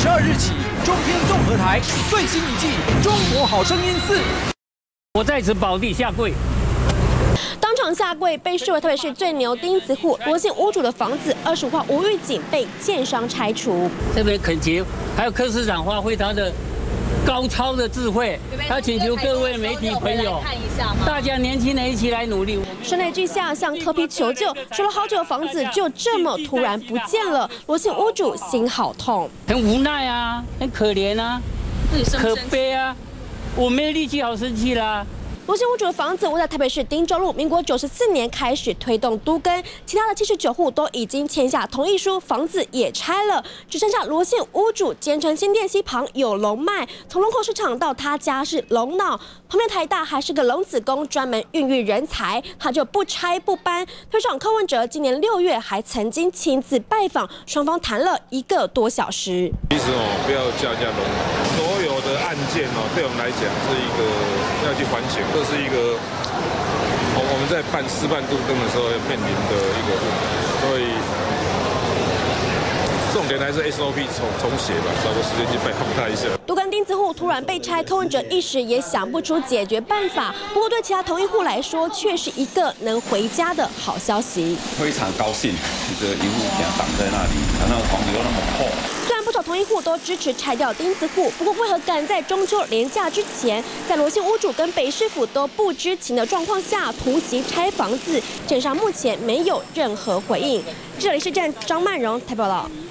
十二日起，中天综合台最新一季《中国好声音四》，我在此保地下跪。当场下跪，被视为特别是最牛钉子户罗姓屋主的房子，二十五号无预警被建商拆除。特别恳求，还有柯市长发挥他的高超的智慧，他请求各位媒体朋友，大家年轻人一起来努力。声泪俱下向柯批求救，说了好久的房子就这么突然不见了，罗姓屋主心好痛，很无奈啊，很可怜啊，可悲啊，我没有力气，好生气啦。罗姓屋主的房子位在台北市汀州路，民国九十四年开始推动都更，其他的七十九户都已经签下同意书，房子也拆了，只剩下罗姓屋主坚称新店溪旁有龙脉，从龙口市场到他家是龙脑，旁边台大还是个龙子宫，专门孕育人才，他就不拆不搬。推上柯文哲今年六月还曾经亲自拜访，双方谈了一个多小时。其实哦，不要架架龙，件哦，对我们来讲是一个要去反省。这是一个，我我们在办示范度灯的时候要面临的一个问题，所以重点还是 SOP 重重写吧，找个时间去拜访他一下。都跟钉子户突然被拆，柯文哲一时也想不出解决办法。不过对其他同一户来说，却是一个能回家的好消息。非常高兴，这个一户墙挡在那里，那个房子又那么厚。同一户都支持拆掉钉子户，不过为何赶在中秋连假之前，在罗姓屋主跟北市府都不知情的状况下突袭拆房子？镇上目前没有任何回应。这里是镇张曼荣台报道。